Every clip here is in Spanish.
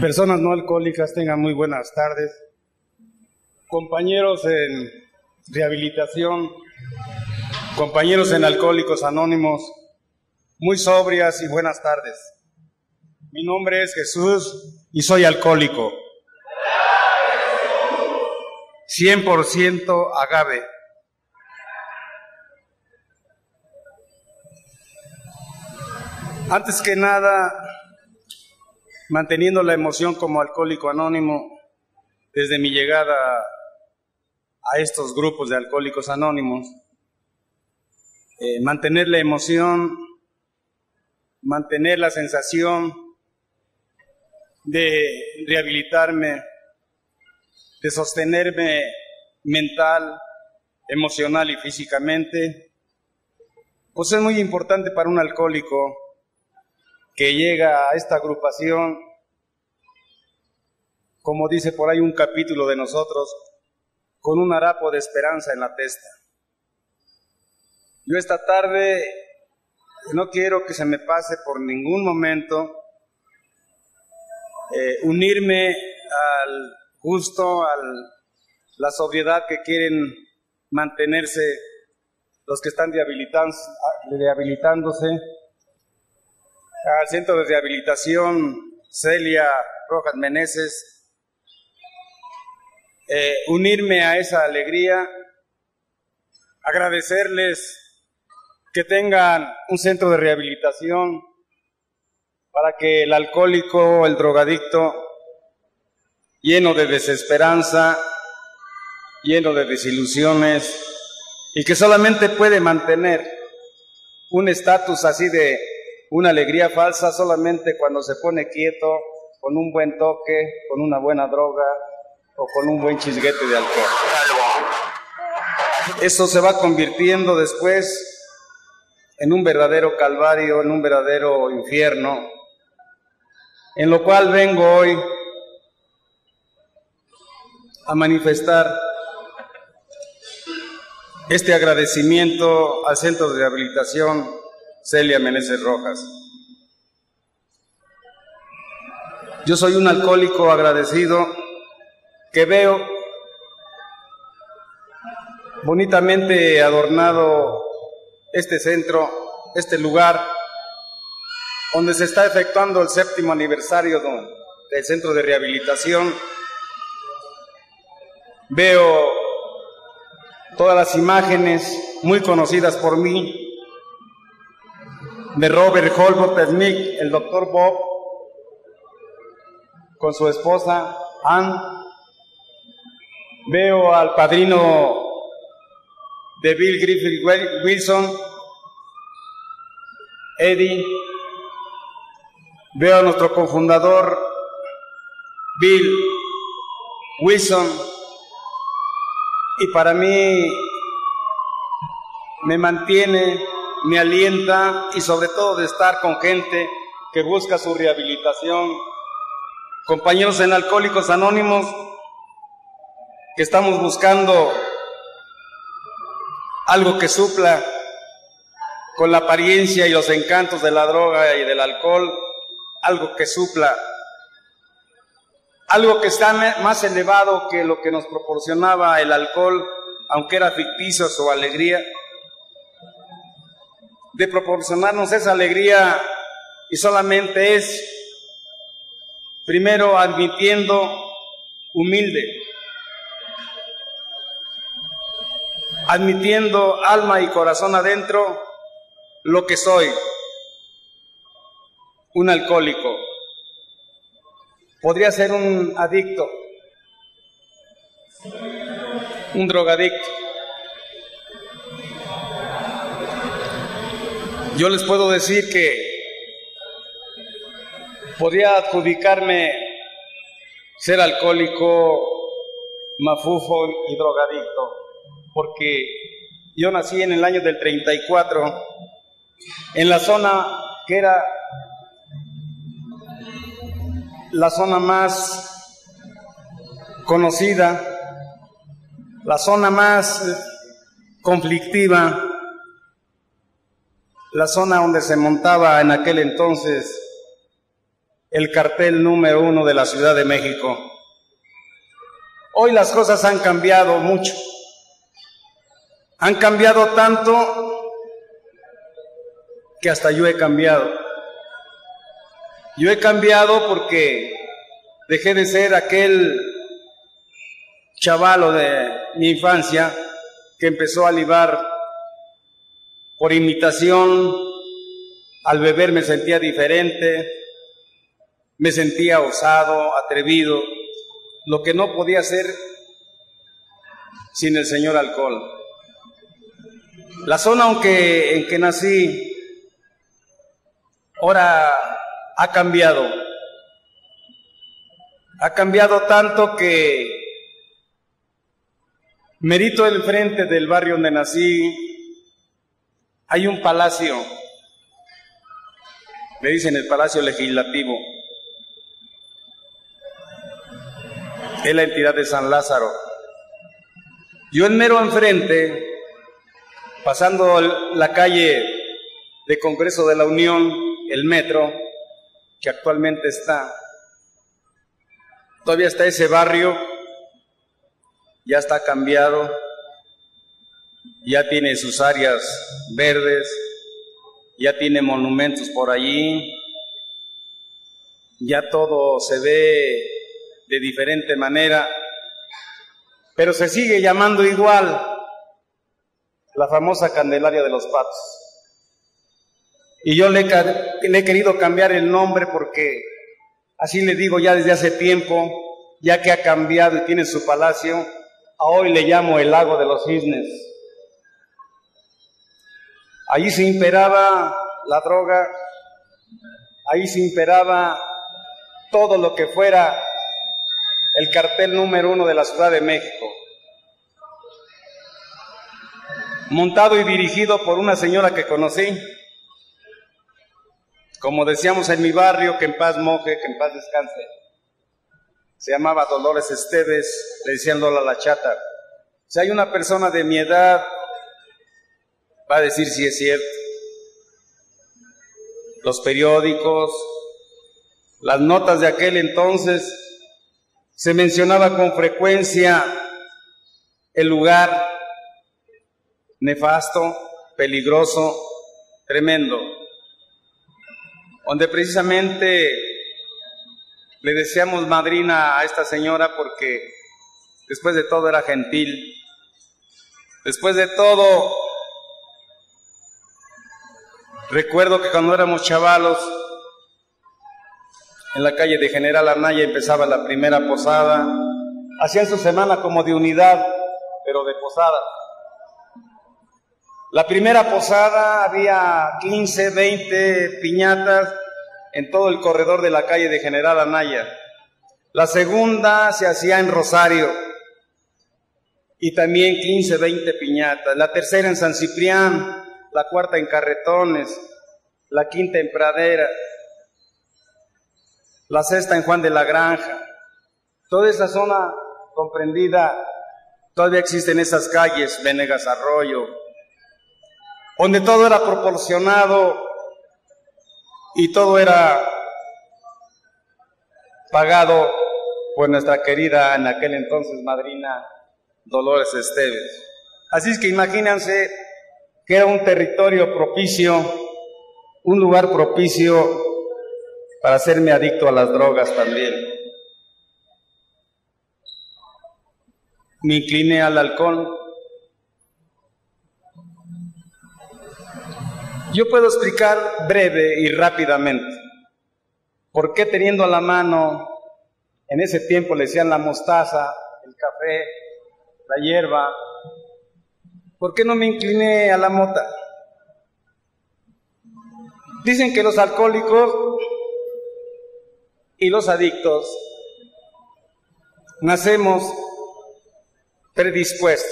Personas no alcohólicas tengan muy buenas tardes. Compañeros en rehabilitación, compañeros en Alcohólicos Anónimos, muy sobrias y buenas tardes. Mi nombre es Jesús y soy alcohólico. 100% agave. Antes que nada, manteniendo la emoción como alcohólico anónimo desde mi llegada a estos grupos de alcohólicos anónimos, eh, mantener la emoción, mantener la sensación de rehabilitarme, de sostenerme mental, emocional y físicamente, pues es muy importante para un alcohólico que llega a esta agrupación, como dice por ahí un capítulo de nosotros, con un harapo de esperanza en la testa. Yo esta tarde no quiero que se me pase por ningún momento eh, unirme al gusto, a la sobriedad que quieren mantenerse los que están rehabilitándose al Centro de Rehabilitación Celia Rojas Meneses, eh, unirme a esa alegría, agradecerles que tengan un centro de rehabilitación para que el alcohólico, el drogadicto, lleno de desesperanza, lleno de desilusiones, y que solamente puede mantener un estatus así de una alegría falsa solamente cuando se pone quieto, con un buen toque, con una buena droga o con un buen chisguete de alcohol. Eso se va convirtiendo después en un verdadero calvario, en un verdadero infierno, en lo cual vengo hoy a manifestar este agradecimiento al Centro de Rehabilitación Celia Meneses Rojas. Yo soy un alcohólico agradecido que veo bonitamente adornado este centro, este lugar, donde se está efectuando el séptimo aniversario del centro de rehabilitación. Veo todas las imágenes muy conocidas por mí, de Robert Holbrook Smith, el doctor Bob, con su esposa Ann. Veo al padrino de Bill Griffith Wilson, Eddie. Veo a nuestro cofundador Bill Wilson. Y para mí me mantiene me alienta y sobre todo de estar con gente que busca su rehabilitación. Compañeros en Alcohólicos Anónimos, que estamos buscando algo que supla con la apariencia y los encantos de la droga y del alcohol, algo que supla, algo que está más elevado que lo que nos proporcionaba el alcohol, aunque era ficticio su alegría de proporcionarnos esa alegría y solamente es, primero, admitiendo humilde, admitiendo alma y corazón adentro lo que soy, un alcohólico. Podría ser un adicto, un drogadicto Yo les puedo decir que podría adjudicarme ser alcohólico, mafufo y drogadicto, porque yo nací en el año del 34, en la zona que era la zona más conocida, la zona más conflictiva la zona donde se montaba en aquel entonces el cartel número uno de la Ciudad de México. Hoy las cosas han cambiado mucho. Han cambiado tanto que hasta yo he cambiado. Yo he cambiado porque dejé de ser aquel chavalo de mi infancia que empezó a libar por imitación. Al beber me sentía diferente, me sentía osado, atrevido, lo que no podía hacer sin el señor alcohol. La zona aunque, en que nací ahora ha cambiado. Ha cambiado tanto que merito el frente del barrio donde nací, hay un palacio, le dicen el Palacio Legislativo. Es la entidad de San Lázaro. Yo en mero enfrente, pasando la calle de Congreso de la Unión, el metro, que actualmente está, todavía está ese barrio, ya está cambiado, ya tiene sus áreas verdes, ya tiene monumentos por allí, ya todo se ve de diferente manera, pero se sigue llamando igual la famosa Candelaria de los Patos. Y yo le, he querido cambiar el nombre porque así le digo ya desde hace tiempo, ya que ha cambiado y tiene su palacio, a hoy le llamo el lago de los cisnes. Allí se imperaba la droga, ahí se imperaba todo lo que fuera el cartel número uno de la Ciudad de México, montado y dirigido por una señora que conocí, como decíamos en mi barrio, que en paz moje, que en paz descanse. Se llamaba Dolores Esteves, le decían Lola la chata. Si hay una persona de mi edad, va a decir si es cierto. Los periódicos, las notas de aquel entonces, se mencionaba con frecuencia el lugar nefasto, peligroso, tremendo, donde precisamente le deseamos madrina a esta señora porque después de todo era gentil, después de todo, recuerdo que cuando éramos chavalos, en la calle de General Anaya empezaba la primera posada. Hacían su semana como de unidad, pero de posada. La primera posada había 15, 20 piñatas en todo el corredor de la calle de General Anaya. La segunda se hacía en Rosario y también 15, 20 piñatas. La tercera en San Ciprián, la cuarta en Carretones, la quinta en Pradera la sexta en Juan de la Granja. Toda esa zona comprendida, todavía existen esas calles, Venegas Arroyo, donde todo era proporcionado y todo era pagado por nuestra querida en aquel entonces madrina Dolores Esteves. Así es que imagínense que era un territorio propicio, un lugar propicio para hacerme adicto a las drogas también. Me incliné al alcohol. Yo puedo explicar breve y rápidamente por qué teniendo a la mano, en ese tiempo le decían la mostaza, el café, la hierba, ¿por qué no me incliné a la mota? Dicen que los alcohólicos y los adictos nacemos predispuestos,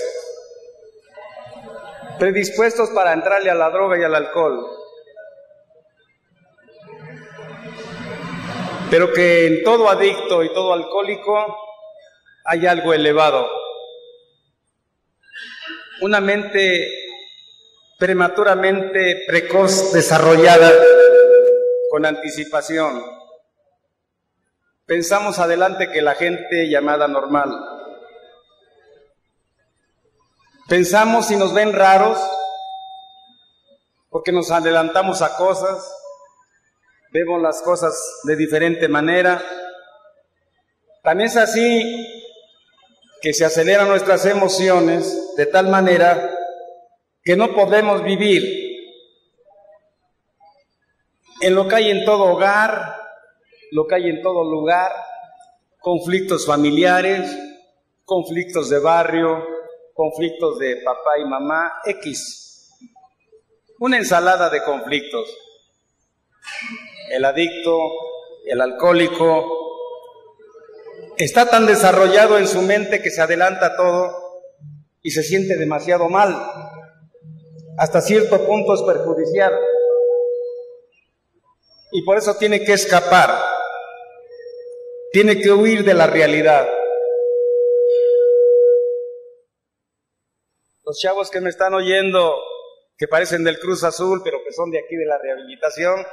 predispuestos para entrarle a la droga y al alcohol, pero que en todo adicto y todo alcohólico hay algo elevado, una mente prematuramente precoz desarrollada con anticipación pensamos adelante que la gente llamada normal. Pensamos si nos ven raros porque nos adelantamos a cosas, vemos las cosas de diferente manera. Tan es así que se aceleran nuestras emociones de tal manera que no podemos vivir en lo que hay en todo hogar, lo que hay en todo lugar, conflictos familiares, conflictos de barrio, conflictos de papá y mamá, X. Una ensalada de conflictos. El adicto, el alcohólico, está tan desarrollado en su mente que se adelanta todo y se siente demasiado mal. Hasta cierto punto es perjudicial. Y por eso tiene que escapar tiene que huir de la realidad. Los chavos que me están oyendo, que parecen del Cruz Azul, pero que son de aquí de la rehabilitación,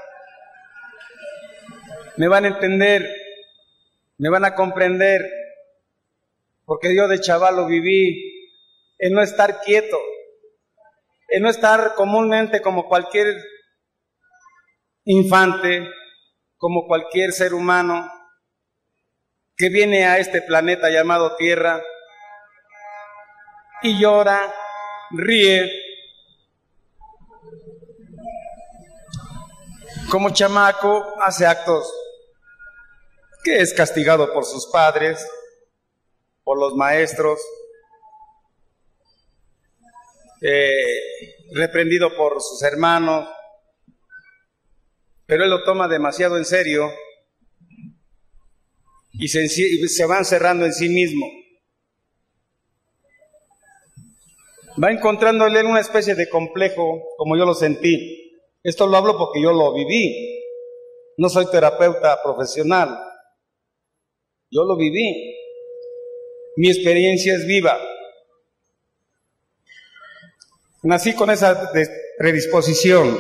me van a entender, me van a comprender, porque yo de chaval lo viví, en no estar quieto, en no estar comúnmente como cualquier infante, como cualquier ser humano, que viene a este planeta llamado Tierra y llora, ríe, como chamaco hace actos que es castigado por sus padres, por los maestros, eh, reprendido por sus hermanos, pero él lo toma demasiado en serio y se, van cerrando en sí mismo. Va encontrándole una especie de complejo, como yo lo sentí. Esto lo hablo porque yo lo viví. No soy terapeuta profesional. Yo lo viví. Mi experiencia es viva. Nací con esa predisposición.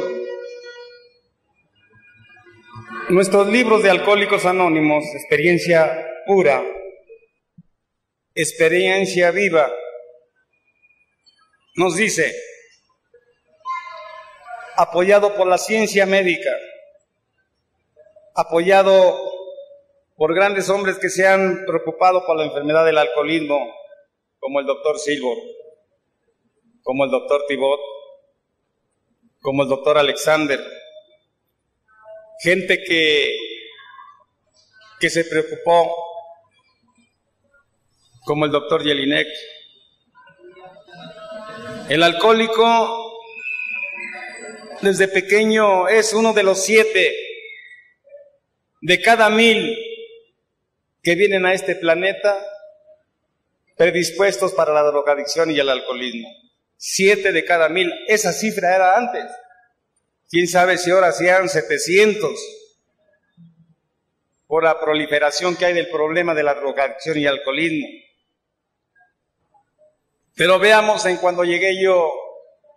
Nuestros libros de Alcohólicos Anónimos, experiencia pura, experiencia viva, nos dice, apoyado por la ciencia médica, apoyado por grandes hombres que se han preocupado por la enfermedad del alcoholismo, como el doctor Silvo, como el doctor Tibot, como el doctor Alexander, gente que, que se preocupó, como el doctor Jelinek. El alcohólico desde pequeño es uno de los siete de cada mil que vienen a este planeta predispuestos para la drogadicción y el alcoholismo. Siete de cada mil. Esa cifra era antes. Quién sabe si ahora sean 700 por la proliferación que hay del problema de la drogadicción y alcoholismo. Pero veamos en cuando llegué yo,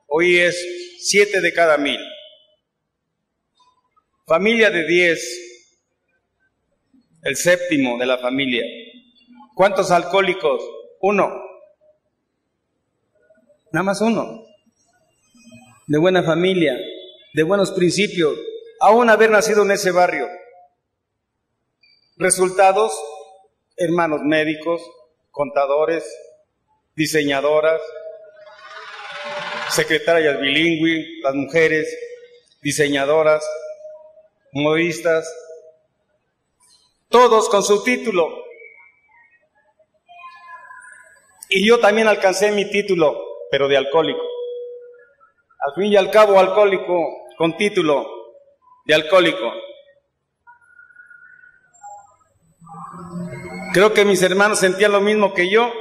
hoy es 7 de cada mil. Familia de 10, el séptimo de la familia. ¿Cuántos alcohólicos? Uno. Nada más uno. De buena familia de buenos principios, aún haber nacido en ese barrio. Resultados, hermanos médicos, contadores, diseñadoras, secretarias bilingües, las mujeres, diseñadoras, modistas, todos con su título. Y yo también alcancé mi título, pero de alcohólico. Al fin y al cabo, alcohólico con título de alcohólico. Creo que mis hermanos sentían lo mismo que yo.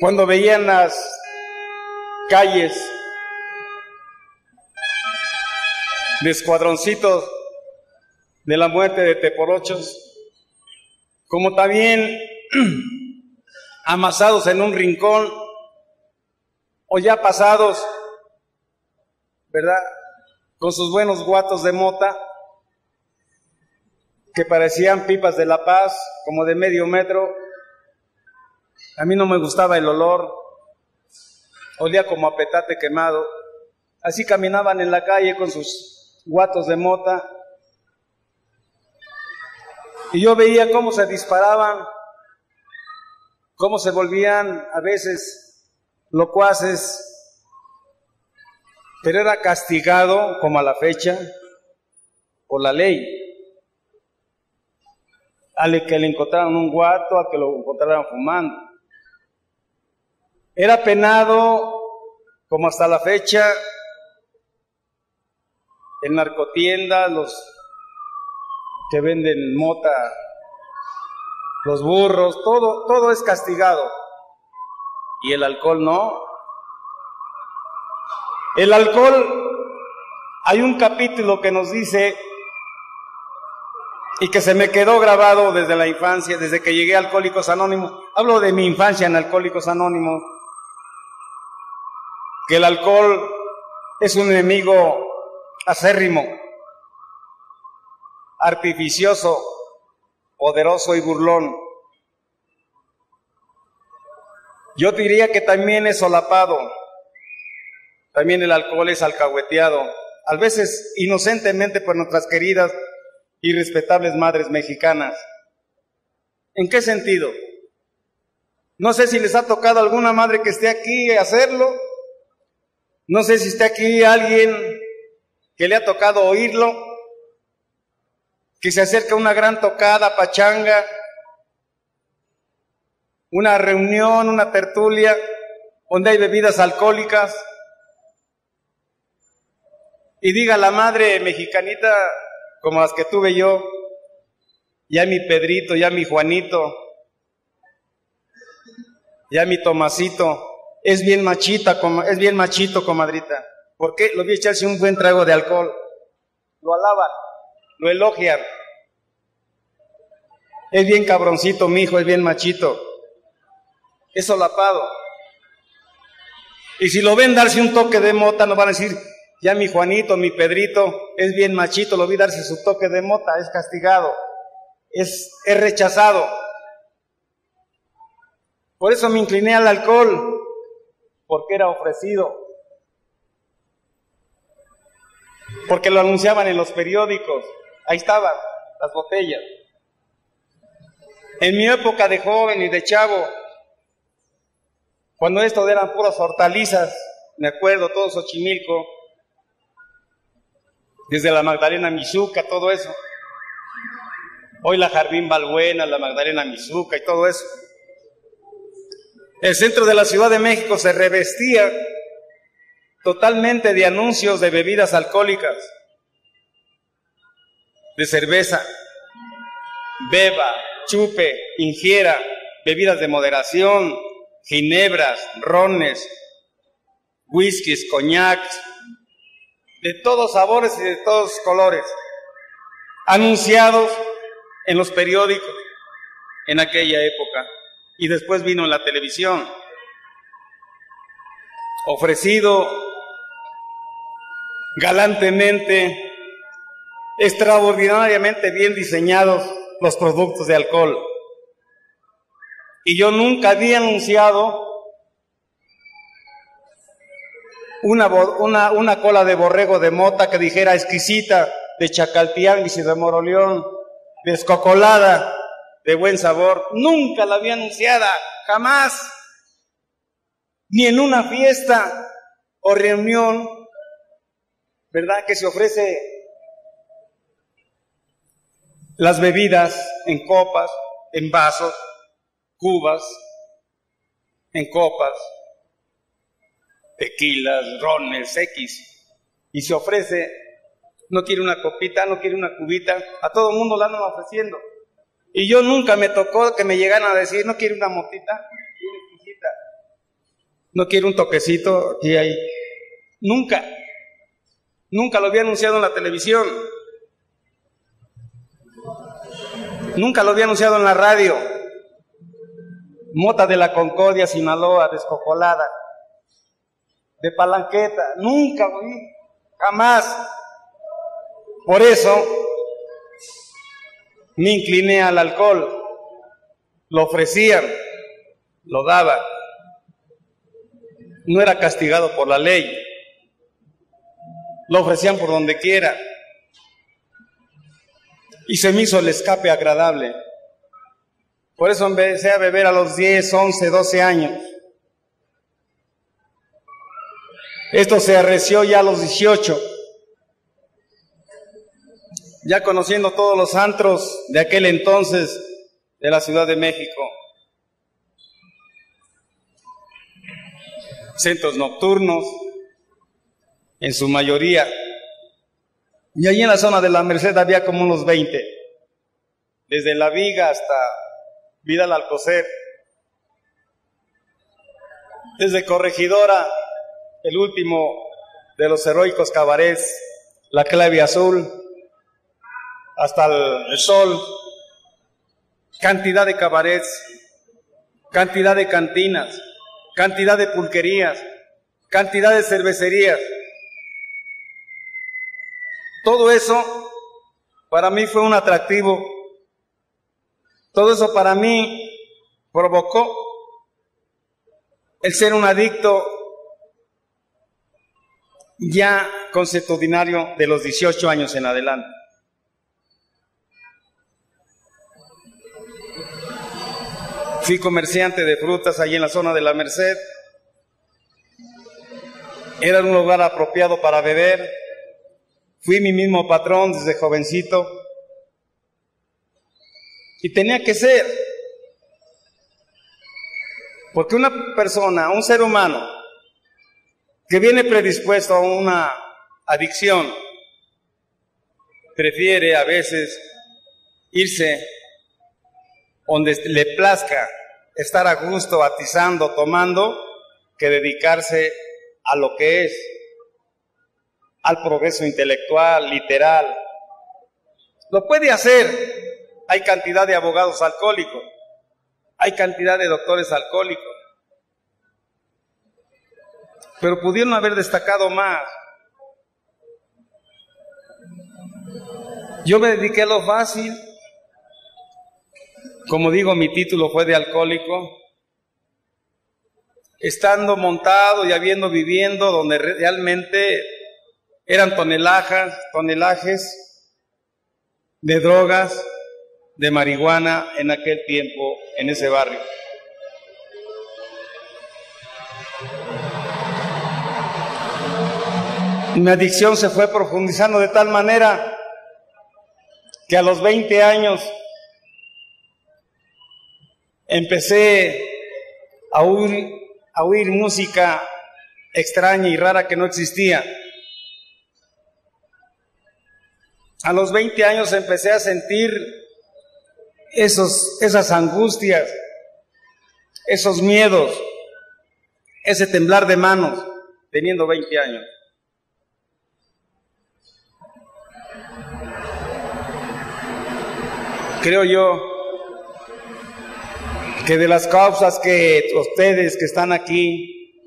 Cuando veían las calles de escuadroncitos de la muerte de Teporochos, como también amasados en un rincón o ya pasados ¿verdad? Con sus buenos guatos de mota, que parecían pipas de la paz, como de medio metro. A mí no me gustaba el olor, olía como a petate quemado. Así caminaban en la calle con sus guatos de mota. Y yo veía cómo se disparaban, cómo se volvían a veces locuaces, pero era castigado, como a la fecha, por la ley. A que le encontraran un guato, a que lo encontraran fumando. Era penado, como hasta la fecha, en narcotiendas, los que venden mota, los burros, todo, todo es castigado. Y el alcohol no. El alcohol, hay un capítulo que nos dice, y que se me quedó grabado desde la infancia, desde que llegué a Alcohólicos Anónimos. Hablo de mi infancia en Alcohólicos Anónimos, que el alcohol es un enemigo acérrimo, artificioso, poderoso y burlón. Yo diría que también es solapado, también el alcohol es alcahueteado, a veces inocentemente por nuestras queridas y respetables madres mexicanas. ¿En qué sentido? No sé si les ha tocado alguna madre que esté aquí hacerlo. No sé si está aquí alguien que le ha tocado oírlo, que se acerca una gran tocada, pachanga, una reunión, una tertulia, donde hay bebidas alcohólicas, y diga la madre mexicanita, como las que tuve yo, ya mi Pedrito, ya mi Juanito, ya mi Tomasito, es bien machita, es bien machito, comadrita. ¿Por qué? Lo vi echarse un buen trago de alcohol. Lo alaban, lo elogian. Es bien cabroncito, mi hijo, es bien machito. Es solapado. Y si lo ven darse un toque de mota, no van a decir, ya mi Juanito, mi Pedrito, es bien machito, lo vi darse su toque de mota, es castigado, es, es rechazado. Por eso me incliné al alcohol, porque era ofrecido. porque lo anunciaban en los periódicos. Ahí estaban las botellas. En mi época de joven y de chavo, cuando esto eran puras hortalizas, me acuerdo, todo Xochimilco, desde la Magdalena Mizuca, todo eso. Hoy la Jardín Balbuena, la Magdalena Mizuca y todo eso. El centro de la Ciudad de México se revestía totalmente de anuncios de bebidas alcohólicas, de cerveza, beba, chupe, ingiera, bebidas de moderación, ginebras, rones, whiskies, coñacs, de todos sabores y de todos colores, anunciados en los periódicos en aquella época. Y después vino la televisión, ofrecido galantemente, extraordinariamente bien diseñados los productos de alcohol. Y yo nunca había anunciado una, una, una cola de borrego de mota que dijera exquisita, de chacaltianguis y de moroleón, descocolada, de buen sabor. Nunca la había anunciada, jamás. Ni en una fiesta o reunión ¿verdad? Que se ofrece las bebidas en copas, en vasos, cubas, en copas, tequilas, rones, X, y se ofrece, no quiere una copita, no quiere una cubita, a todo el mundo la andan ofreciendo. Y yo nunca me tocó que me llegaran a decir, no quiere una motita, no quiere un toquecito y ahí. Nunca. Nunca lo había anunciado en la televisión. Nunca lo había anunciado en la radio. Mota de la Concordia, Sinaloa, descocolada. De palanqueta. Nunca. Jamás. Por eso, me incliné al alcohol, lo ofrecían, lo daban. No era castigado por la ley, lo ofrecían por donde quiera. Y se me hizo el escape agradable. Por eso empecé a beber a los 10, 11, 12 años. Esto se arreció ya a los 18. Ya conociendo todos los antros de aquel entonces de la Ciudad de México. Centros nocturnos, en su mayoría. Y allí en la zona de la Merced había como unos 20. Desde La Viga hasta Vidal Alcocer. Desde Corregidora el último de los heroicos cabarets, la clave azul, hasta el, sol, cantidad de cabarets, cantidad de cantinas, cantidad de pulquerías, cantidad de cervecerías. Todo eso para mí fue un atractivo. Todo eso para mí provocó el ser un adicto ya conceptudinario de los 18 años en adelante. Fui comerciante de frutas allí en la zona de la Merced. Era un lugar apropiado para beber. Fui mi mismo patrón desde jovencito. Y tenía que ser. Porque una persona, un ser humano, que viene predispuesto a una adicción, prefiere a veces irse donde le plazca estar a gusto, atizando, tomando, que dedicarse a lo que es, al progreso intelectual, literal. Lo puede hacer. Hay cantidad de abogados alcohólicos, hay cantidad de doctores alcohólicos, pero pudieron haber destacado más. Yo me dediqué a lo fácil. Como digo, mi título fue de alcohólico. Estando montado y habiendo viviendo donde realmente eran tonelajas, tonelajes de drogas, de marihuana en aquel tiempo en ese barrio. Mi adicción se fue profundizando de tal manera que a los 20 años empecé a a oír música extraña y rara que no existía. A los 20 años empecé a sentir esos, esas angustias, esos miedos, ese temblar de manos, teniendo 20 años. creo yo que de las causas que ustedes que están aquí,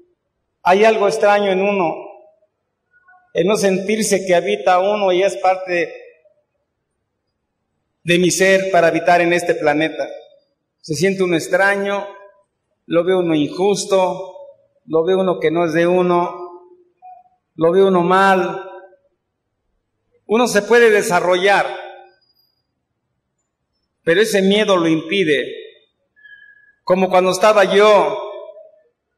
hay algo extraño en uno, en no sentirse que habita uno y es parte de mi ser para habitar en este planeta. Se siente uno extraño, lo ve uno injusto, lo ve uno que no es de uno, lo ve uno mal. Uno se puede desarrollar, pero ese miedo lo impide. Como cuando estaba yo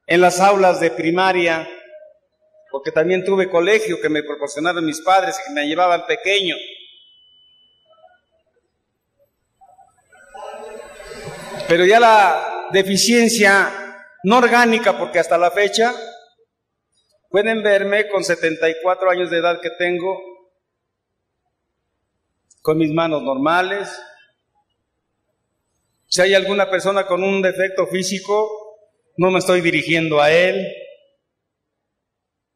en las aulas de primaria, porque también tuve colegio que me proporcionaron mis padres y que me llevaban pequeño. Pero ya la deficiencia no orgánica, porque hasta la fecha pueden verme con 74 años de edad que tengo, con mis manos normales, si hay alguna persona con un defecto físico, no me estoy dirigiendo a él.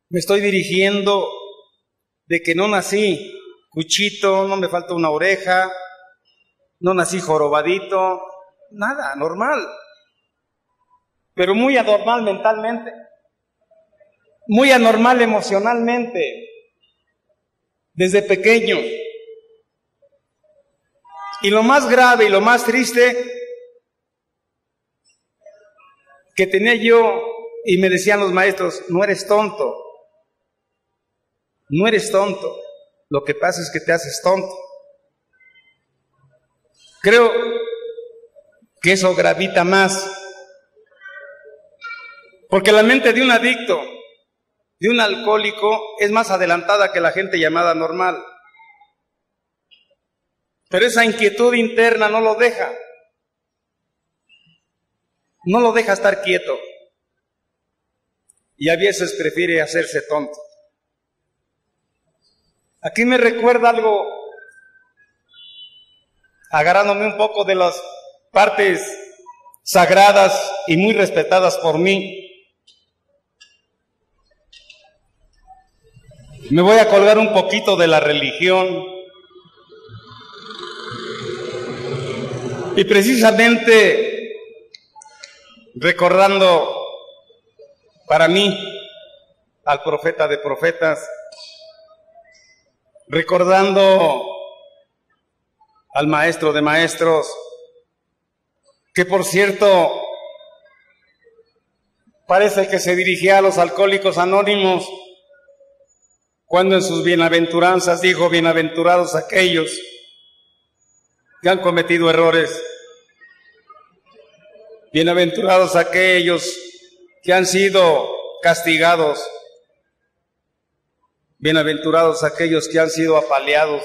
Me estoy dirigiendo de que no nací cuchito, no me falta una oreja, no nací jorobadito, nada, normal. Pero muy anormal mentalmente, muy anormal emocionalmente, desde pequeño. Y lo más grave y lo más triste que tenía yo y me decían los maestros, no eres tonto, no eres tonto, lo que pasa es que te haces tonto. Creo que eso gravita más, porque la mente de un adicto, de un alcohólico, es más adelantada que la gente llamada normal. Pero esa inquietud interna no lo deja. No lo deja estar quieto. Y a veces prefiere hacerse tonto. Aquí me recuerda algo, agarrándome un poco de las partes sagradas y muy respetadas por mí. Me voy a colgar un poquito de la religión. Y precisamente recordando para mí al profeta de profetas, recordando al maestro de maestros, que por cierto parece que se dirigía a los alcohólicos anónimos cuando en sus bienaventuranzas dijo, bienaventurados aquellos que han cometido errores Bienaventurados aquellos que han sido castigados. Bienaventurados aquellos que han sido apaleados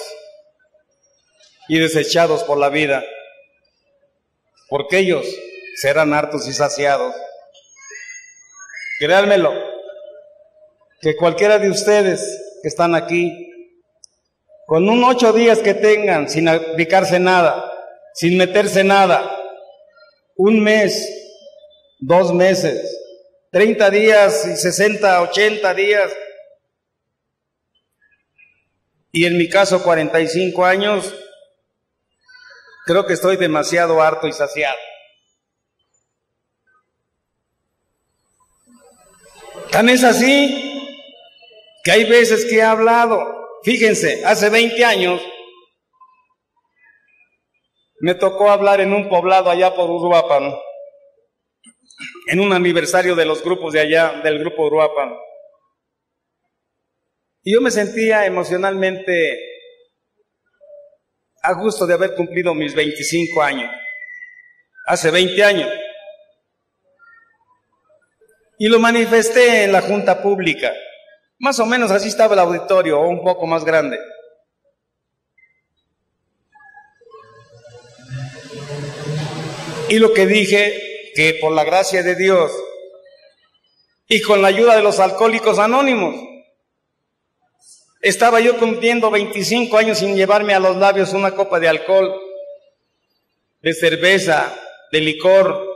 y desechados por la vida, porque ellos serán hartos y saciados. Créanmelo, que cualquiera de ustedes que están aquí, con un ocho días que tengan sin aplicarse nada, sin meterse nada, un mes, dos meses, 30 días y 60, 80 días. Y en mi caso 45 años, creo que estoy demasiado harto y saciado. Tan es así que hay veces que he hablado, fíjense, hace 20 años me tocó hablar en un poblado allá por Uruapan, en un aniversario de los grupos de allá, del grupo Uruapan. Y yo me sentía emocionalmente a gusto de haber cumplido mis 25 años, hace 20 años. Y lo manifesté en la junta pública. Más o menos así estaba el auditorio, o un poco más grande. Y lo que dije, que por la gracia de Dios y con la ayuda de los alcohólicos anónimos, estaba yo cumpliendo 25 años sin llevarme a los labios una copa de alcohol, de cerveza, de licor,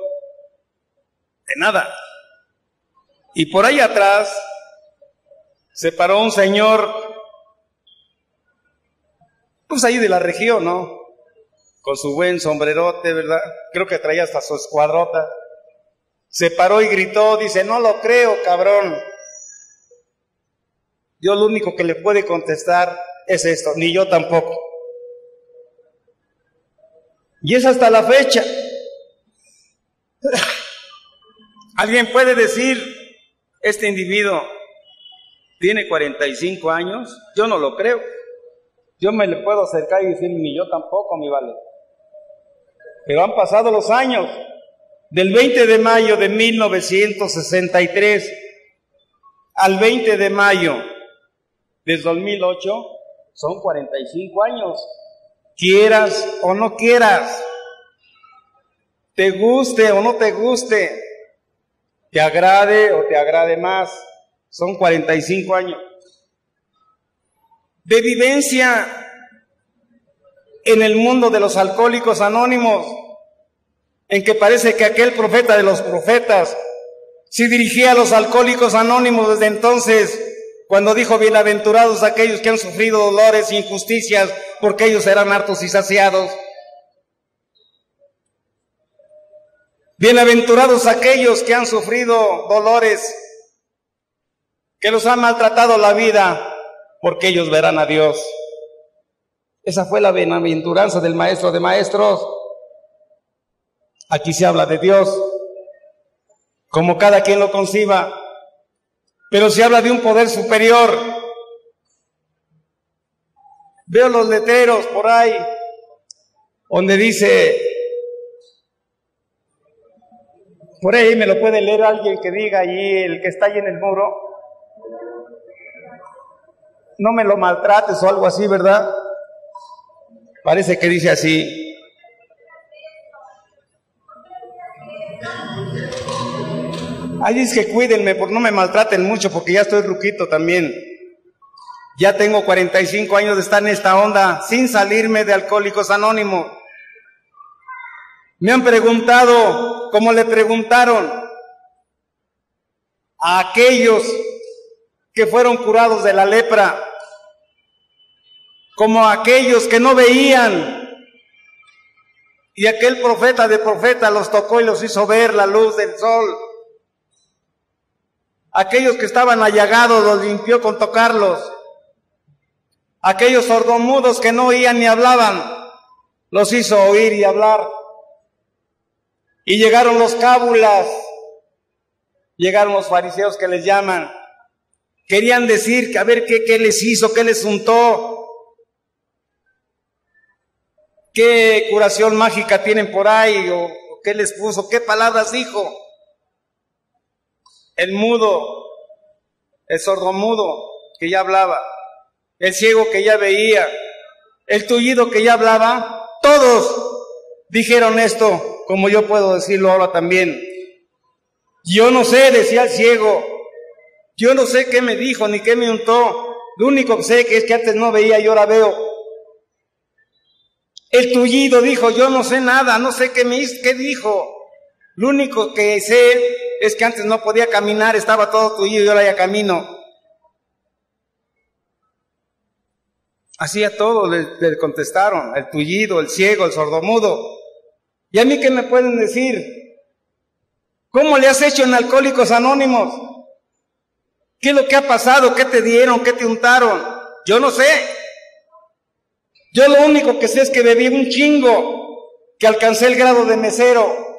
de nada. Y por ahí atrás se paró un señor, pues ahí de la región, ¿no? con su buen sombrerote, ¿verdad? Creo que traía hasta su escuadrota. Se paró y gritó, dice, no lo creo, cabrón. Yo lo único que le puede contestar es esto, ni yo tampoco. Y es hasta la fecha. ¿Alguien puede decir, este individuo tiene 45 años? Yo no lo creo. Yo me le puedo acercar y decir, ni yo tampoco, mi vale. Pero han pasado los años. Del 20 de mayo de 1963 al 20 de mayo de 2008 son 45 años. Quieras o no quieras, te guste o no te guste, te agrade o te agrade más, son 45 años. De vivencia en el mundo de los alcohólicos anónimos, en que parece que aquel profeta de los profetas se dirigía a los alcohólicos anónimos desde entonces, cuando dijo, bienaventurados aquellos que han sufrido dolores e injusticias, porque ellos serán hartos y saciados. Bienaventurados aquellos que han sufrido dolores, que los han maltratado la vida, porque ellos verán a Dios. Esa fue la bienaventuranza del maestro de maestros. Aquí se habla de Dios, como cada quien lo conciba, pero se habla de un poder superior. Veo los letreros por ahí, donde dice, por ahí me lo puede leer alguien que diga allí, el que está ahí en el muro, no me lo maltrates o algo así, ¿verdad? Parece que dice así. Ahí dice que cuídenme, por no me maltraten mucho, porque ya estoy ruquito también. Ya tengo 45 años de estar en esta onda sin salirme de Alcohólicos Anónimos. Me han preguntado, como le preguntaron a aquellos que fueron curados de la lepra, como aquellos que no veían, y aquel profeta de profeta los tocó y los hizo ver la luz del sol. Aquellos que estaban allagados los limpió con tocarlos. Aquellos sordomudos que no oían ni hablaban, los hizo oír y hablar. Y llegaron los cábulas, llegaron los fariseos que les llaman. Querían decir que a ver qué, qué les hizo, qué les untó, qué curación mágica tienen por ahí, o, qué les puso, qué palabras dijo. El mudo, el sordomudo que ya hablaba, el ciego que ya veía, el tullido que ya hablaba, todos dijeron esto, como yo puedo decirlo ahora también. Yo no sé, decía el ciego, yo no sé qué me dijo ni qué me untó. Lo único que sé es que antes no veía y ahora veo. El tullido dijo, yo no sé nada, no sé qué me qué dijo. Lo único que sé es que antes no podía caminar, estaba todo tullido y ahora ya camino. Así a todos le, le contestaron, el tullido, el ciego, el sordomudo. ¿Y a mí qué me pueden decir? ¿Cómo le has hecho en Alcohólicos Anónimos? ¿Qué es lo que ha pasado? ¿Qué te dieron? ¿Qué te untaron? Yo no sé. Yo lo único que sé es que bebí un chingo, que alcancé el grado de mesero.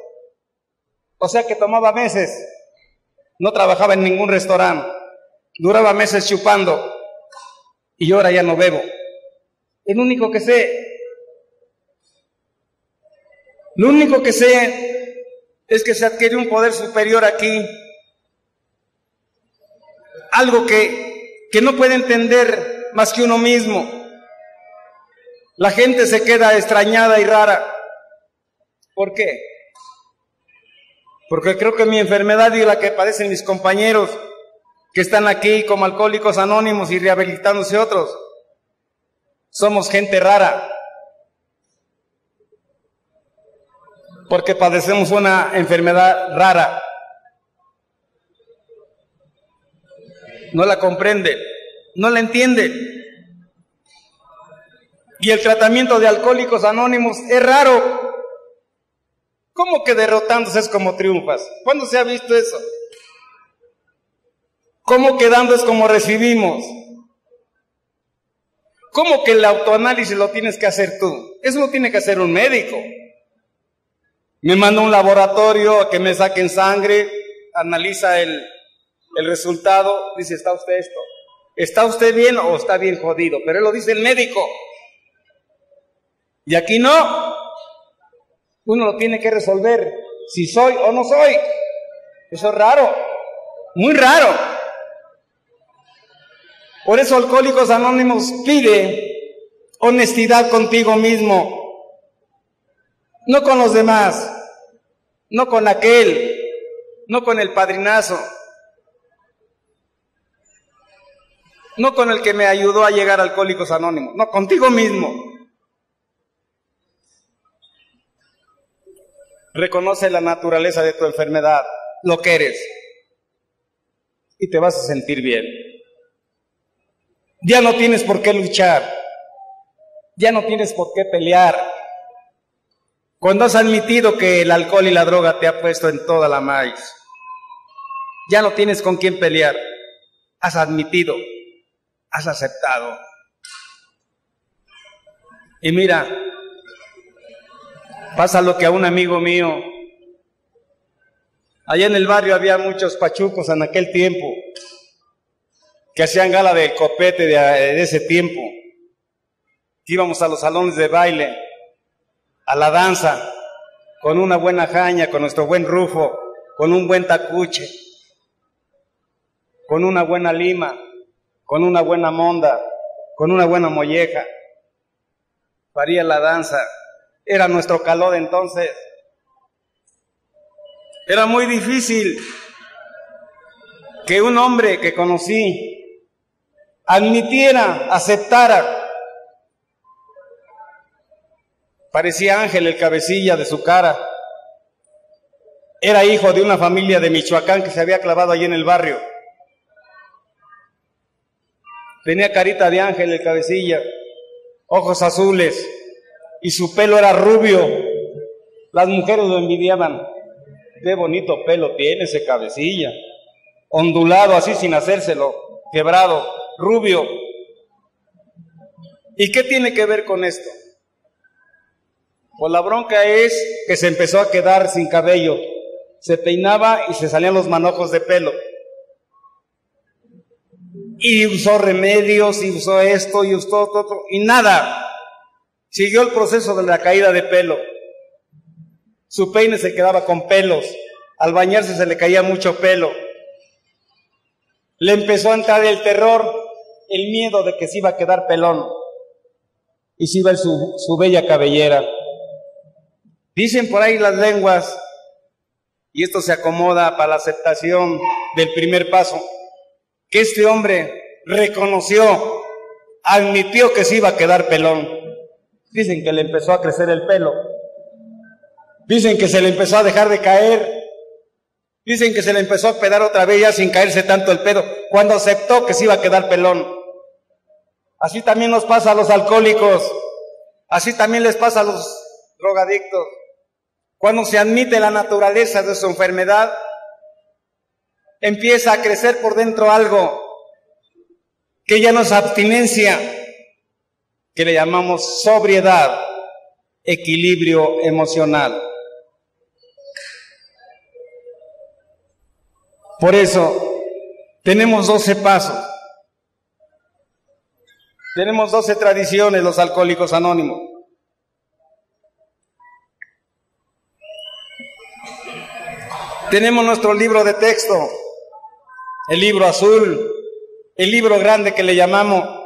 O sea que tomaba meses. No trabajaba en ningún restaurante. Duraba meses chupando. Y ahora ya no bebo. Es lo único que sé. Lo único que sé es que se adquiere un poder superior aquí algo que, que no puede entender más que uno mismo. La gente se queda extrañada y rara. ¿Por qué? Porque creo que mi enfermedad y la que padecen mis compañeros que están aquí como alcohólicos anónimos y rehabilitándose otros, somos gente rara. Porque padecemos una enfermedad rara. no la comprende, no la entiende. Y el tratamiento de alcohólicos anónimos es raro. ¿Cómo que derrotándose es como triunfas? ¿Cuándo se ha visto eso? ¿Cómo quedando es como recibimos? ¿Cómo que el autoanálisis lo tienes que hacer tú? Eso lo tiene que hacer un médico. Me manda un laboratorio a que me saquen sangre, analiza el, el resultado dice, está usted esto. ¿Está usted bien o está bien jodido? Pero él lo dice el médico. Y aquí no. Uno lo tiene que resolver si soy o no soy. Eso es raro. Muy raro. Por eso Alcohólicos Anónimos pide honestidad contigo mismo. No con los demás. No con aquel. No con el padrinazo. no con el que me ayudó a llegar a Alcohólicos Anónimos, no, contigo mismo. Reconoce la naturaleza de tu enfermedad, lo que eres, y te vas a sentir bien. Ya no tienes por qué luchar, ya no tienes por qué pelear. Cuando has admitido que el alcohol y la droga te ha puesto en toda la maíz, ya no tienes con quién pelear, has admitido has aceptado. Y mira, pasa lo que a un amigo mío, allá en el barrio había muchos pachucos en aquel tiempo, que hacían gala del copete de, ese tiempo, íbamos a los salones de baile, a la danza, con una buena jaña, con nuestro buen rufo, con un buen tacuche, con una buena lima, con una buena monda, con una buena molleja. Faría la danza. Era nuestro calor entonces. Era muy difícil que un hombre que conocí admitiera, aceptara. Parecía ángel el cabecilla de su cara. Era hijo de una familia de Michoacán que se había clavado allí en el barrio. Tenía carita de ángel el cabecilla, ojos azules y su pelo era rubio. Las mujeres lo envidiaban. Qué bonito pelo tiene ese cabecilla. Ondulado así sin hacérselo, quebrado, rubio. ¿Y qué tiene que ver con esto? Pues la bronca es que se empezó a quedar sin cabello. Se peinaba y se salían los manojos de pelo y usó remedios y usó esto y usó otro, y nada. Siguió el proceso de la caída de pelo. Su peine se quedaba con pelos. Al bañarse se le caía mucho pelo. Le empezó a entrar el terror, el miedo de que se iba a quedar pelón y se iba su, su bella cabellera. Dicen por ahí las lenguas, y esto se acomoda para la aceptación del primer paso que este hombre reconoció, admitió que se iba a quedar pelón. Dicen que le empezó a crecer el pelo. Dicen que se le empezó a dejar de caer. Dicen que se le empezó a pedar otra vez ya sin caerse tanto el pelo, cuando aceptó que se iba a quedar pelón. Así también nos pasa a los alcohólicos. Así también les pasa a los drogadictos. Cuando se admite la naturaleza de su enfermedad, empieza a crecer por dentro algo que ya no es abstinencia, que le llamamos sobriedad, equilibrio emocional. Por eso tenemos 12 pasos. Tenemos 12 tradiciones los alcohólicos anónimos. Tenemos nuestro libro de texto, el libro azul, el libro grande que le llamamos,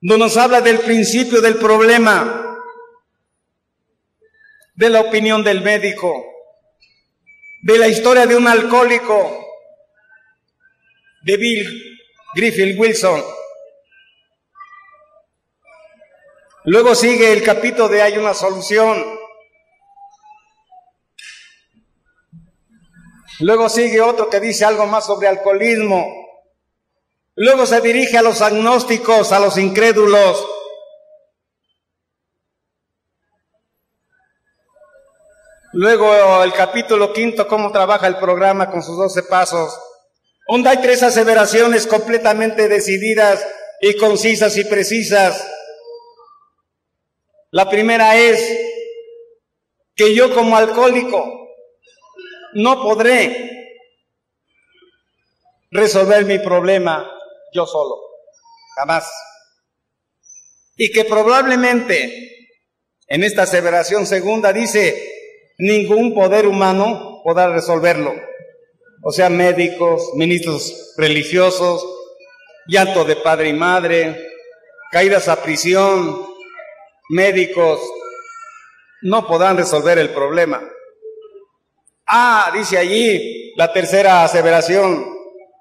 no nos habla del principio del problema, de la opinión del médico, de la historia de un alcohólico, de Bill Griffith Wilson. Luego sigue el capítulo de Hay una solución. Luego sigue otro que dice algo más sobre alcoholismo. Luego se dirige a los agnósticos, a los incrédulos. Luego el capítulo quinto, cómo trabaja el programa con sus doce pasos, donde hay tres aseveraciones completamente decididas y concisas y precisas. La primera es que yo como alcohólico no podré resolver mi problema yo solo, jamás. Y que probablemente en esta aseveración segunda dice, ningún poder humano podrá resolverlo. O sea, médicos, ministros religiosos, llanto de padre y madre, caídas a prisión, médicos, no podrán resolver el problema. Ah, dice allí la tercera aseveración,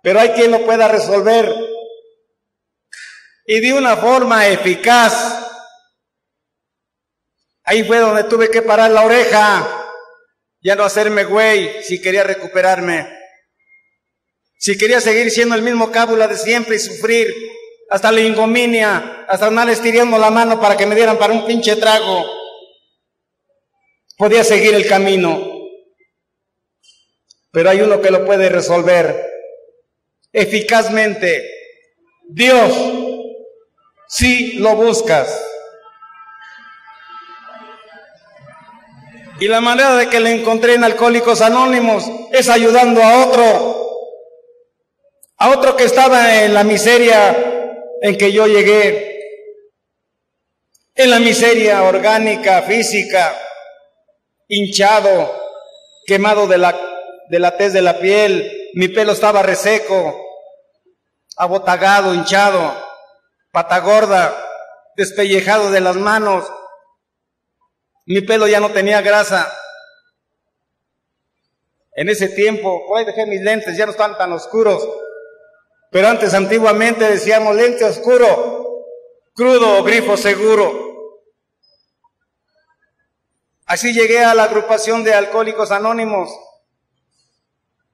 pero hay quien lo pueda resolver. Y de una forma eficaz. Ahí fue donde tuve que parar la oreja, ya no hacerme güey si quería recuperarme. Si quería seguir siendo el mismo cábula de siempre y sufrir hasta la ingominia, hasta andar estirando la mano para que me dieran para un pinche trago, podía seguir el camino pero hay uno que lo puede resolver eficazmente. Dios. Si lo buscas. Y la manera de que le encontré en Alcohólicos Anónimos es ayudando a otro, a otro que estaba en la miseria en que yo llegué, en la miseria orgánica, física, hinchado, quemado de la, de la tez de la piel, mi pelo estaba reseco, abotagado, hinchado, pata gorda, despellejado de las manos, mi pelo ya no tenía grasa. En ese tiempo, hoy dejé mis lentes, ya no están tan oscuros. Pero antes, antiguamente, decíamos lente oscuro, crudo o grifo seguro. Así llegué a la agrupación de alcohólicos anónimos,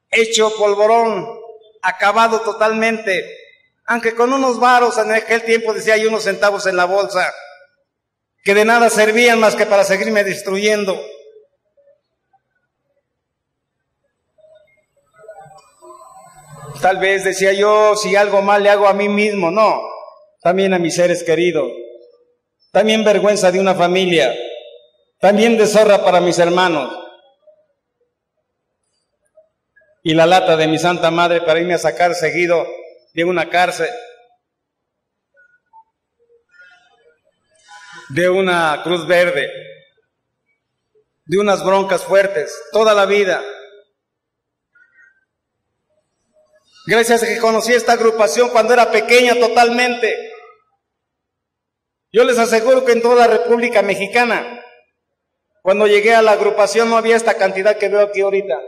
hecho polvorón, acabado totalmente, aunque con unos varos en aquel tiempo decía hay unos centavos en la bolsa que de nada servían más que para seguirme destruyendo. Tal vez decía yo, si algo mal le hago a mí mismo, no, también a mis seres queridos, también vergüenza de una familia, también deshonra para mis hermanos. Y la lata de mi Santa Madre para irme a sacar seguido de una cárcel. de una cruz verde, de unas broncas fuertes, toda la vida. Gracias a que conocí esta agrupación cuando era pequeña totalmente. Yo les aseguro que en toda la República Mexicana, cuando llegué a la agrupación no había esta cantidad que veo aquí ahorita.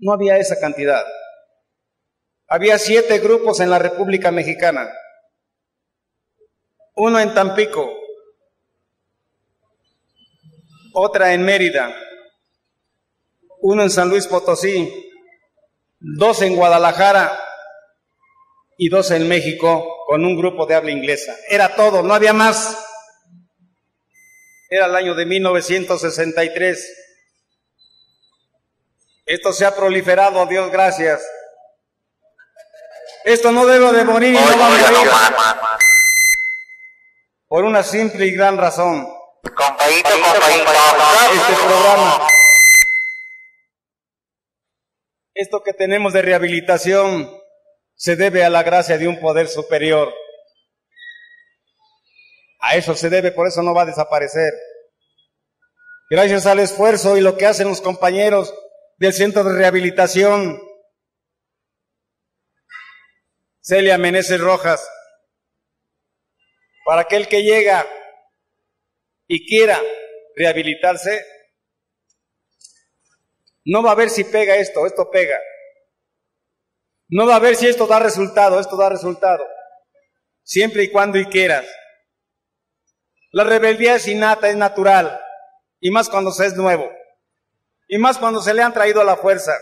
No había esa cantidad. Había siete grupos en la República Mexicana uno en Tampico, otra en Mérida, uno en San Luis Potosí, dos en Guadalajara y dos en México con un grupo de habla inglesa. Era todo, no había más. Era el año de 1963. Esto se ha proliferado, Dios gracias. Esto no debe de morir y no va a morir por una simple y gran razón. Este programa, esto que tenemos de rehabilitación, se debe a la gracia de un poder superior. A eso se debe, por eso no va a desaparecer. Gracias al esfuerzo y lo que hacen los compañeros del centro de rehabilitación. Celia Meneses Rojas, para aquel que llega y quiera rehabilitarse, no va a ver si pega esto, esto pega. No va a ver si esto da resultado, esto da resultado. Siempre y cuando y quieras. La rebeldía es innata, es natural. Y más cuando se es nuevo. Y más cuando se le han traído a la fuerza.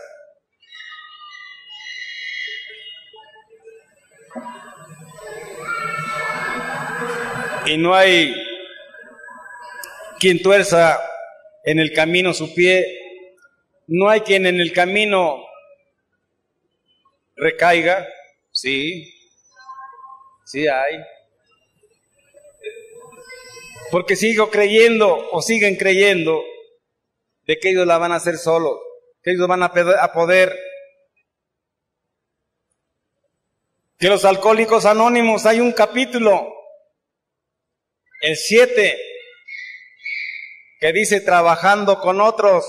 Y no hay quien tuerza en el camino su pie, no hay quien en el camino recaiga, sí, sí hay. Porque sigo creyendo o siguen creyendo de que ellos la van a hacer solos, que ellos van a poder. Que los alcohólicos anónimos hay un capítulo el 7, que dice trabajando con otros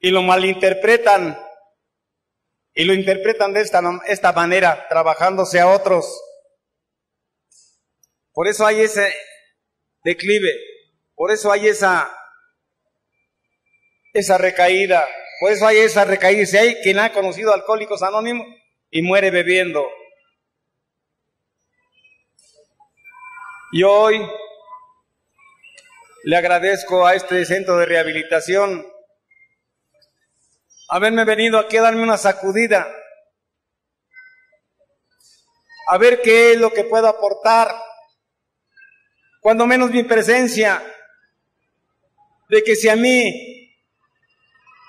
y lo malinterpretan. Y lo interpretan de esta, esta manera, trabajándose a otros. Por eso hay ese declive, por eso hay esa, esa recaída, por eso hay esa recaída. Si hay quien ha conocido alcohólicos anónimos y muere bebiendo, Y hoy le agradezco a este centro de rehabilitación haberme venido aquí a darme una sacudida, a ver qué es lo que puedo aportar, cuando menos mi presencia, de que si a mí,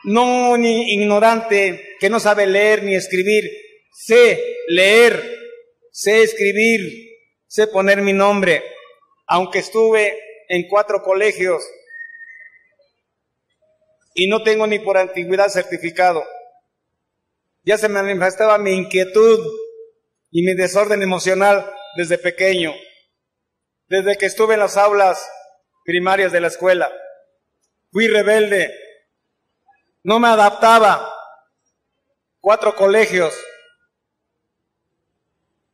no ni ignorante, que no sabe leer ni escribir, sé leer sé escribir, sé poner mi nombre, aunque estuve en cuatro colegios y no tengo ni por antigüedad certificado. Ya se me manifestaba mi inquietud y mi desorden emocional desde pequeño, desde que estuve en las aulas primarias de la escuela. Fui rebelde, no me adaptaba. Cuatro colegios,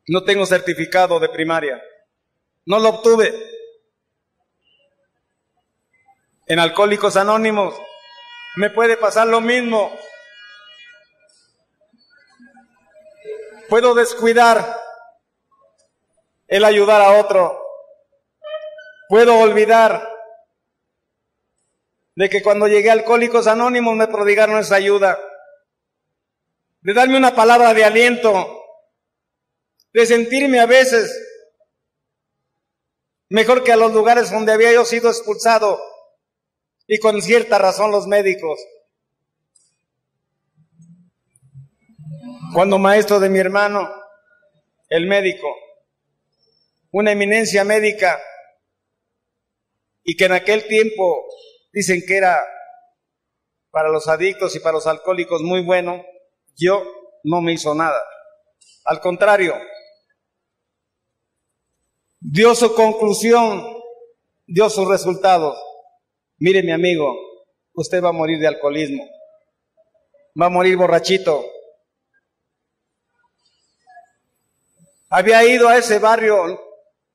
no tengo certificado de primaria, no lo obtuve. En Alcohólicos Anónimos me puede pasar lo mismo. Puedo descuidar el ayudar a otro. Puedo olvidar de que cuando llegué a Alcohólicos Anónimos me prodigaron esa ayuda, de darme una palabra de aliento, de sentirme a veces mejor que a los lugares donde había yo sido expulsado y con cierta razón los médicos. Cuando maestro de mi hermano, el médico, una eminencia médica, y que en aquel tiempo dicen que era para los adictos y para los alcohólicos muy bueno, yo no me hizo nada. Al contrario, dio su conclusión, dio sus resultados. Mire mi amigo, usted va a morir de alcoholismo, va a morir borrachito. Había ido a ese barrio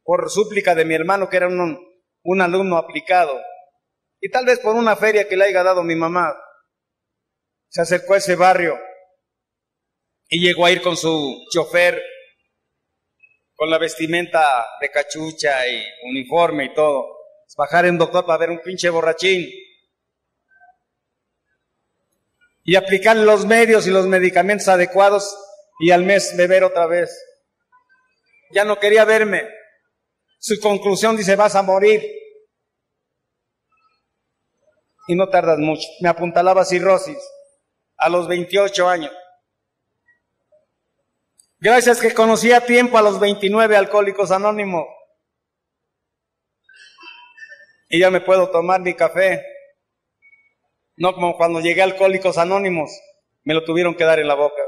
por súplica de mi hermano que era un, un alumno aplicado y tal vez por una feria que le haya dado mi mamá, se acercó a ese barrio y llegó a ir con su chofer, con la vestimenta de cachucha y uniforme y todo. Bajar en doctor para ver un pinche borrachín. Y aplicarle los medios y los medicamentos adecuados y al mes beber otra vez. Ya no quería verme. Su conclusión dice, vas a morir y no tardas mucho. Me apuntalaba cirrosis a los 28 años. Gracias que conocí a tiempo a los 29 alcohólicos anónimos. Y ya me puedo tomar mi café. No como cuando llegué a Alcohólicos Anónimos, me lo tuvieron que dar en la boca.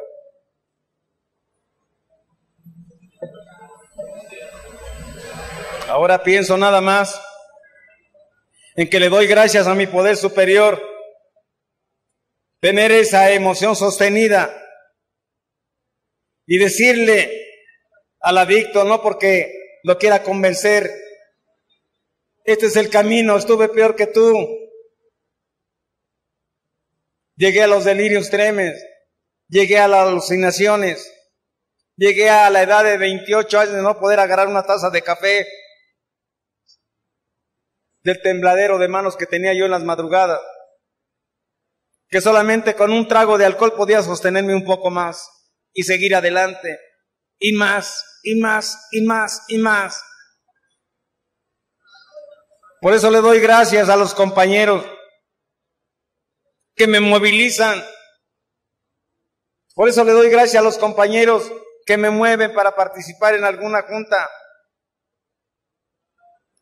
Ahora pienso nada más en que le doy gracias a mi poder superior, tener esa emoción sostenida y decirle al adicto, no porque lo quiera convencer, este es el camino, estuve peor que tú. Llegué a los delirios tremes, llegué a las alucinaciones, llegué a la edad de 28 años de no poder agarrar una taza de café del tembladero de manos que tenía yo en las madrugadas, que solamente con un trago de alcohol podía sostenerme un poco más y seguir adelante, y más, y más, y más, y más. Por eso le doy gracias a los compañeros que me movilizan. Por eso le doy gracias a los compañeros que me mueven para participar en alguna junta.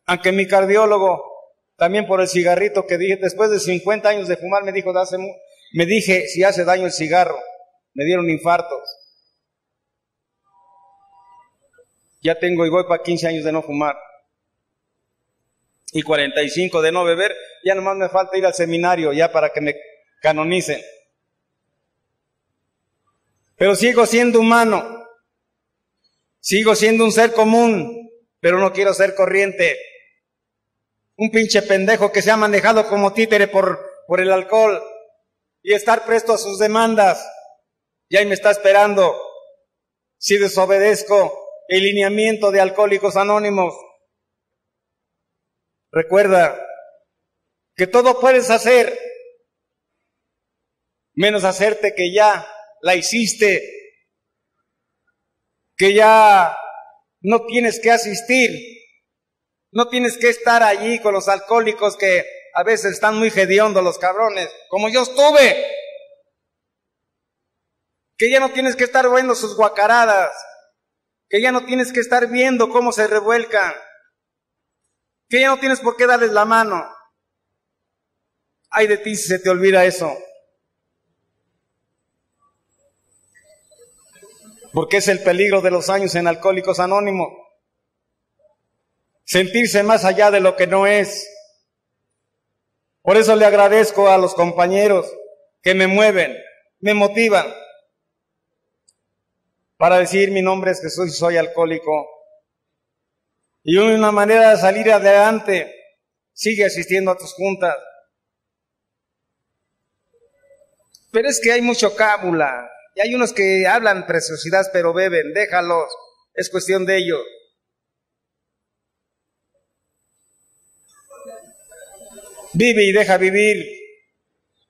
Aunque mi cardiólogo también por el cigarrito que dije, después de 50 años de fumar, me dijo, me dije, si hace daño el cigarro, me dieron infartos. Ya tengo y voy para 15 años de no fumar. Y 45 de no beber, ya nomás me falta ir al seminario ya para que me canonicen. Pero sigo siendo humano. Sigo siendo un ser común, pero no quiero ser corriente un pinche pendejo que se ha manejado como títere por, por el alcohol y estar presto a sus demandas. Y ahí me está esperando si desobedezco el lineamiento de Alcohólicos Anónimos. Recuerda que todo puedes hacer, menos hacerte que ya la hiciste, que ya no tienes que asistir no tienes que estar allí con los alcohólicos que a veces están muy hediondos los cabrones, como yo estuve. Que ya no tienes que estar viendo sus guacaradas. Que ya no tienes que estar viendo cómo se revuelcan, que ya no tienes por qué darles la mano. Ay de ti si se te olvida eso. Porque es el peligro de los años en Alcohólicos Anónimos. Sentirse más allá de lo que no es. Por eso le agradezco a los compañeros que me mueven, me motivan para decir mi nombre es Jesús y soy alcohólico. Y una manera de salir adelante, sigue asistiendo a tus juntas. Pero es que hay mucho cábula. Y hay unos que hablan preciosidades pero beben. Déjalos. Es cuestión de ellos. Vive y deja vivir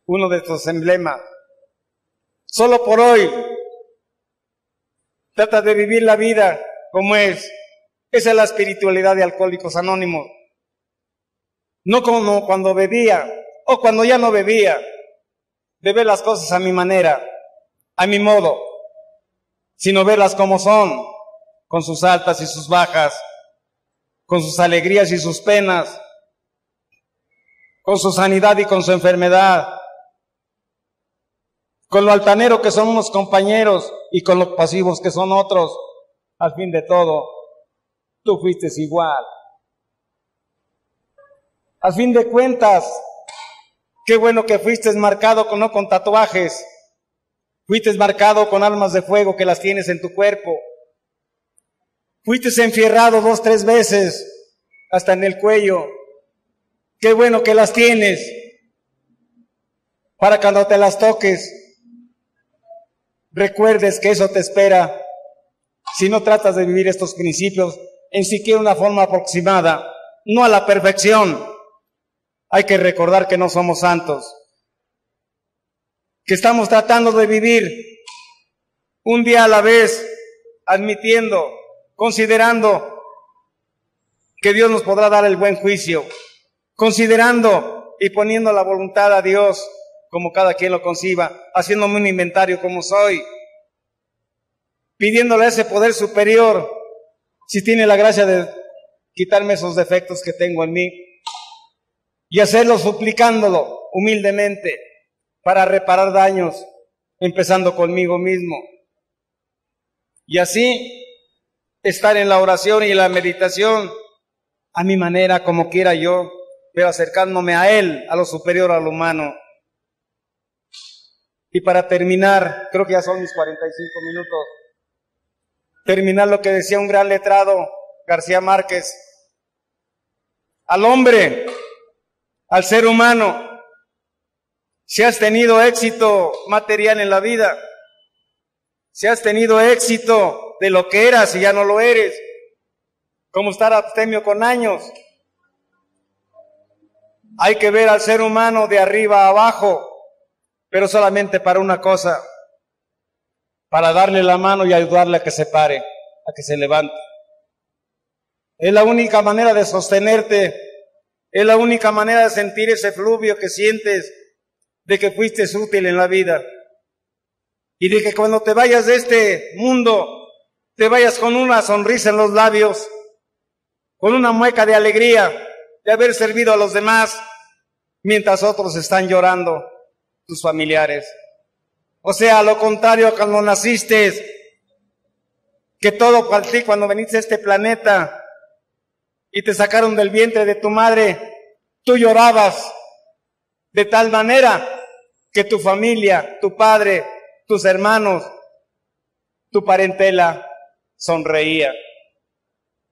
uno de estos emblemas. Solo por hoy. Trata de vivir la vida como es. Esa es la espiritualidad de Alcohólicos Anónimos. No como cuando bebía o cuando ya no bebía de ver las cosas a mi manera, a mi modo, sino verlas como son, con sus altas y sus bajas, con sus alegrías y sus penas, con su sanidad y con su enfermedad, con lo altanero que son unos compañeros y con los pasivos que son otros. Al fin de todo, tú fuiste igual. Al fin de cuentas, Qué bueno que fuiste marcado con, no con tatuajes, fuiste marcado con almas de fuego que las tienes en tu cuerpo. Fuiste enfierrado dos, tres veces, hasta en el cuello. Qué bueno que las tienes, para cuando te las toques, recuerdes que eso te espera. Si no tratas de vivir estos principios en siquiera una forma aproximada, no a la perfección, hay que recordar que no somos santos, que estamos tratando de vivir un día a la vez, admitiendo, considerando que Dios nos podrá dar el buen juicio, considerando y poniendo la voluntad a Dios como cada quien lo conciba, haciéndome un inventario como soy, pidiéndole ese poder superior, si tiene la gracia de quitarme esos defectos que tengo en mí, y hacerlo suplicándolo humildemente para reparar daños, empezando conmigo mismo. Y así estar en la oración y la meditación a mi manera, como quiera yo, pero acercándome a Él, a lo superior a lo humano. Y para terminar, creo que ya son mis 45 minutos, terminar lo que decía un gran letrado, García Márquez. Al hombre al ser humano. Si has tenido éxito material en la vida, si has tenido éxito de lo que eras y ya no lo eres, como estar abstemio con años. Hay que ver al ser humano de arriba a abajo, pero solamente para una cosa, para darle la mano y ayudarle a que se pare, a que se levante. Es la única manera de sostenerte es la única manera de sentir ese fluvio que sientes de que fuiste útil en la vida. Y de que cuando te vayas de este mundo, te vayas con una sonrisa en los labios, con una mueca de alegría de haber servido a los demás, mientras otros están llorando, tus familiares. O sea, lo contrario, cuando naciste, que todo para ti, cuando veniste a este planeta, y te sacaron del vientre de tu madre, tú llorabas de tal manera que tu familia, tu padre, tus hermanos, tu parentela sonreía.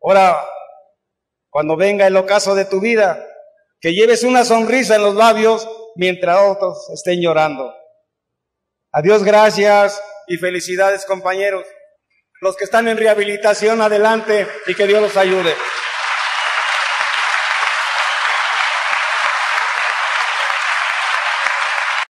Ahora, cuando venga el ocaso de tu vida, que lleves una sonrisa en los labios mientras otros estén llorando. Adiós, gracias y felicidades compañeros. Los que están en rehabilitación, adelante y que Dios los ayude.